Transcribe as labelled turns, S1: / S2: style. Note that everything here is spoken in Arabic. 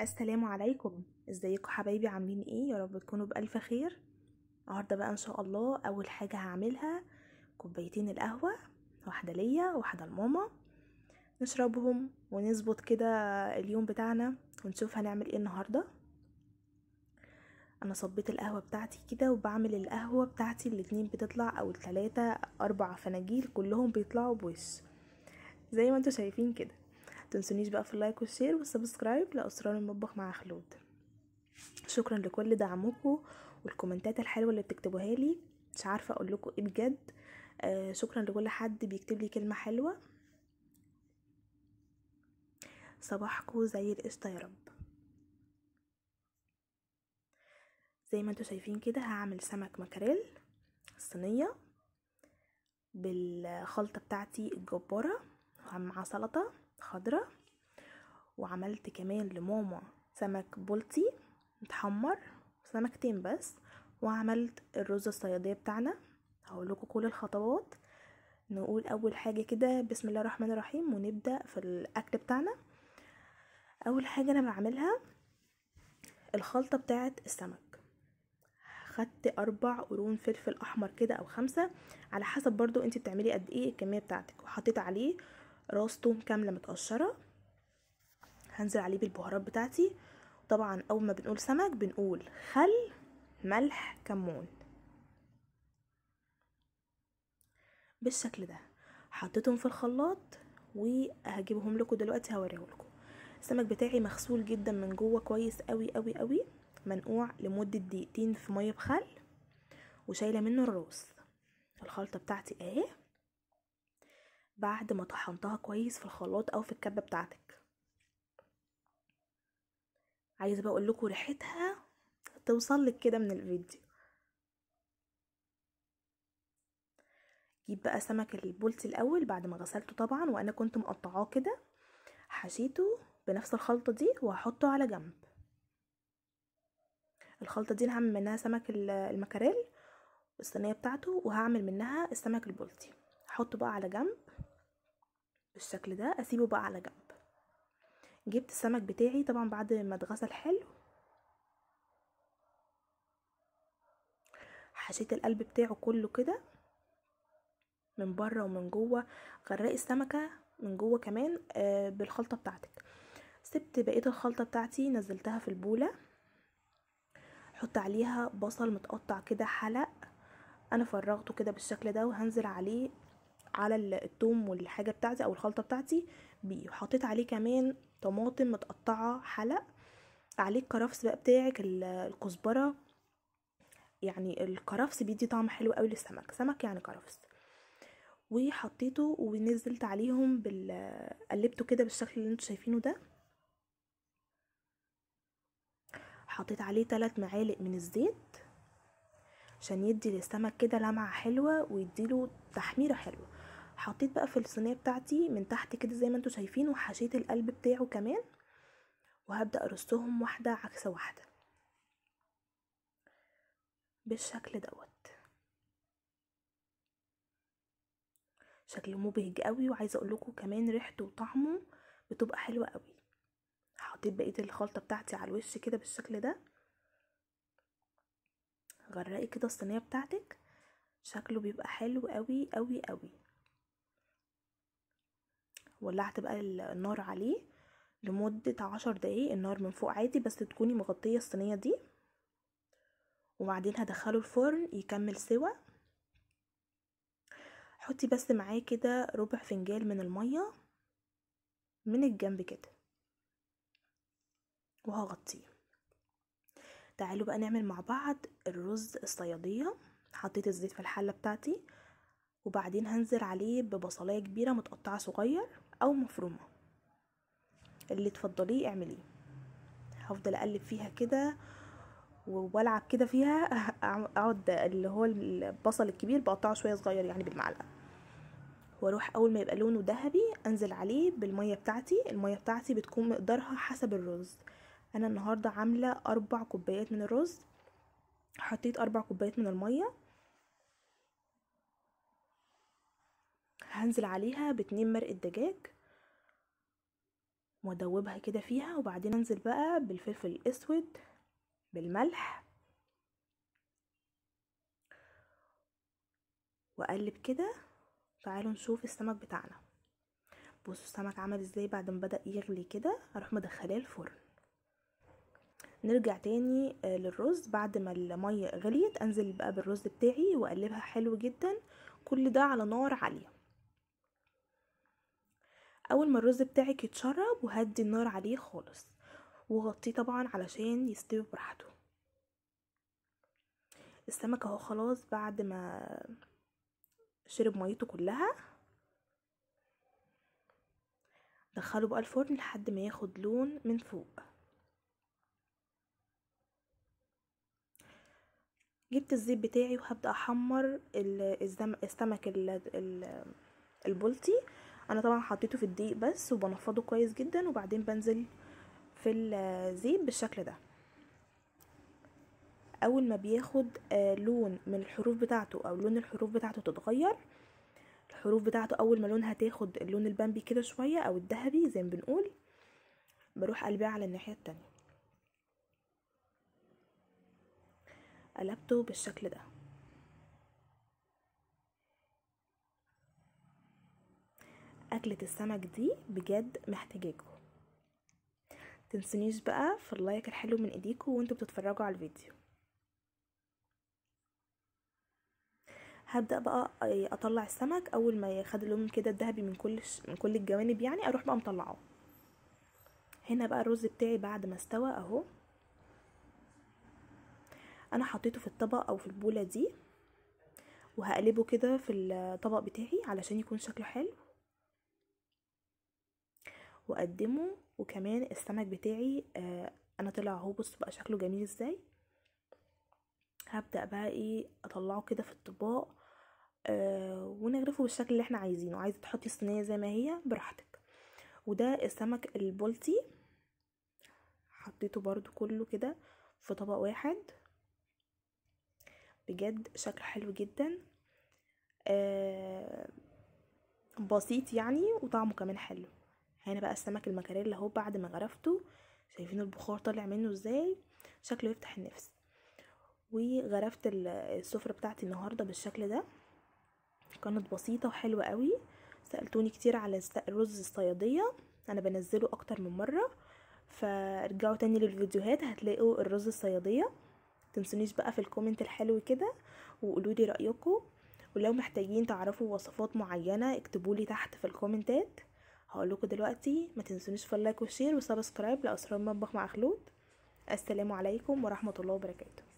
S1: السلام عليكم. ازيكم حبايبي؟ عاملين إيه؟ يا رب تكونوا بألف خير. النهارده بقى إن شاء الله أول حاجة هعملها كوبايتين القهوة واحدة ليا واحدة لماما. نشربهم ونظبط كده اليوم بتاعنا ونشوف هنعمل إيه النهارده. أنا صبيت القهوة بتاعتي كده وبعمل القهوة بتاعتي الاتنين بتطلع أو التلاتة أربع فناجيل كلهم بيطلعوا بوش. زي ما أنتوا شايفين كده. تنسونيش بقى في ال like وال share وال subscribe. لأسرار المطبخ مع خلود. شكرا لكل دعمكم والكومنتات الحلوة اللي بتكتبوها لي. مش عارفة أقول لكم إيه بجد. آه شكرا لكل حد بيكتب لي كلمة حلوة. صباحكم زي القشطة يا رب. زي ما أنتوا شايفين كده هعمل سمك مكاريل الصينية بالخلطة بتاعتي الجبارة مع سلطة. خضرة وعملت كمان لماما سمك بولتي متحمر سمكتين بس وعملت الرز الصيادية بتاعنا. هقول لكم كل الخطوات. نقول أول حاجة كده بسم الله الرحمن الرحيم ونبدأ في الأكل بتاعنا. أول حاجة أنا بعملها الخلطة بتاعت السمك. خدت أربع قرون فلفل أحمر كده أو خمسة على حسب برضو انت بتعملي قد إيه الكمية بتاعتك وحطيت عليه راس توم كاملة متقشرة. هنزل عليه بالبهارات بتاعتي. طبعا أول ما بنقول سمك بنقول خل ملح كمون. بالشكل ده حطيتهم في الخلاط وهجيبهم لكم دلوقتي هوريه لكم. السمك بتاعي مغسول جدا من جوه كويس قوي قوي قوي منقوع لمدة دقيقتين في مية بخل وشايلة منه الراس. الخلطة بتاعتي أهي. بعد ما طحنتها كويس في الخلاط أو في الكبة بتاعتك. عايزه بقى أقول لكم ريحتها توصل لك كده من الفيديو. جيب بقى سمك البولتي الأول بعد ما غسلته طبعا وأنا كنت مقطعاه كده حشيته بنفس الخلطة دي وهحطه على جنب. الخلطة دي هعمل منها سمك المكاريل الصينية بتاعته وهعمل منها السمك البولتي. هحطه بقى على جنب بالشكل ده أسيبه بقى على جنب. جبت السمك بتاعي طبعا بعد ما اتغسل حلو. حشيت القلب بتاعه كله كده. من بره ومن جوه. غرقي السمكة من جوه كمان آه بالخلطة بتاعتك. سبت بقية الخلطة بتاعتي نزلتها في البولة. حط عليها بصل متقطع كده حلق. أنا فرغته كده بالشكل ده وهنزل عليه. على التوم والحاجة بتاعتي أو الخلطة بتاعتي. بيه وحطيت عليه كمان طماطم متقطعة حلق. عليه الكرفس بقى بتاعك الكزبرة. يعني الكرفس بيدي طعم حلو قوي للسمك. سمك يعني كرفس. وحطيته ونزلت عليهم بال قلبته كده بالشكل اللي أنتوا شايفينه ده. حطيت عليه 3 معالق من الزيت عشان يدي للسمك كده لمعة حلوة ويديله تحميرة حلوة. حطيت بقى في الصينية بتاعتي من تحت كده زي ما أنتوا شايفين وحشيت القلب بتاعه كمان. وهبدأ أرصهم واحدة عكس واحدة. بالشكل دوت. شكله مبهج قوي وعايزة أقول لكم كمان ريحته وطعمه بتبقى حلوة قوي. حطيت بقية الخلطة بتاعتي على الوش كده بالشكل ده. غرقي كده الصينية بتاعتك. شكله بيبقى حلو قوي قوي قوي. ولعت بقى النار عليه لمدة عشر دقايق النار من فوق عادي بس تكوني مغطية الصينية دي. وبعدين هدخله الفرن يكمل سوا. حطي بس معاه كده ربع فنجان من المية من الجنب كده. وهغطيه. تعالوا بقى نعمل مع بعض الرز الصيادية. حطيت الزيت في الحلة بتاعتي. وبعدين هنزل عليه ببصلاية كبيرة متقطعة صغير. أو مفرومة. اللي تفضليه اعمليه. هفضل أقلب فيها كده والعب كده فيها. أقعد اللي هو البصل الكبير بقطعه شوية صغير يعني بالمعلقة. وأروح أول ما يبقى لونه ذهبي أنزل عليه بالمية بتاعتي. المية بتاعتي بتكون مقدارها حسب الرز. أنا النهارده عاملة أربع كوبايات من الرز. حطيت أربع كوبايات من المية. هنزل عليها باتنين مرقة دجاج وادوبها كده فيها وبعدين انزل بقى بالفلفل الأسود بالملح وأقلب كده. تعالوا نشوف السمك بتاعنا. بصوا السمك عمل إزاي بعد ما بدأ يغلي كده. أروح مدخلاه الفرن. نرجع تاني للرز. بعد ما المية غليت أنزل بقى بالرز بتاعي وأقلبها حلو جدا. كل ده على نار عالية. أول ما الرز بتاعك يتشرب وهدي النار عليه خالص وغطيه طبعا علشان يستوي براحته. السمك أهو خلاص بعد ما شرب ميته كلها دخله بقى الفرن لحد ما ياخد لون من فوق. جبت الزيت بتاعي وهبدأ أحمر السمك البلطي أنا طبعا حطيته في الدقيق بس وبنفضه كويس جدا وبعدين بنزل في الزيت بالشكل ده. أول ما بياخد لون من الحروف بتاعته أو لون الحروف بتاعته تتغير الحروف بتاعته أول ما لونها تاخد اللون البامبي كده شوية أو الذهبي زي ما بنقول بروح قلبها على الناحية التانية. قلبته بالشكل ده. أكلة السمك دي بجد محتاجاكم تنسونيش بقى في ال like الحلو من ايديكم وانتوا بتتفرجوا على الفيديو. هبدأ بقى أطلع السمك. أول ما ياخد اللون كده الذهبي من كل من كل الجوانب يعني أروح بقى مطلعه. هنا بقى الرز بتاعي بعد ما استوى أهو. أنا حطيته في الطبق أو في البولة دي وهقلبه كده في الطبق بتاعي علشان يكون شكله حلو. وأقدمه وكمان السمك بتاعي آه أنا طلع أهو بص بقى شكله جميل إزاي. هبدأ بقى إيه أطلعه كده في الطباق آه ونغرفه بالشكل اللي إحنا عايزينه. عايزة تحطي الصينيه زي ما هي براحتك. وده السمك البلطي حطيته برضو كله كده في طبق واحد. بجد شكله حلو جدا. آه بسيط يعني وطعمه كمان حلو. هنا بقى السمك المكاريلا اهو بعد ما غرفته شايفين البخار طالع منه إزاي؟ شكله يفتح النفس. وغرفت السفرة بتاعتي النهاردة بالشكل ده. كانت بسيطة وحلوة قوي. سألتوني كتير على الرز الصيادية. أنا بنزله أكتر من مرة. فارجعوا تاني للفيديوهات هتلاقوا الرز الصيادية. تنسونيش بقى في ال comment الحلو كده وقولوا لي رأيكم. ولو محتاجين تعرفوا وصفات معينة اكتبوا لي تحت في الكومنتات. هقول لكم دلوقتي ما تنسونيش في ال like وال share و subscribe لأسرار مطبخ مع خلود. السلام عليكم ورحمة الله وبركاته.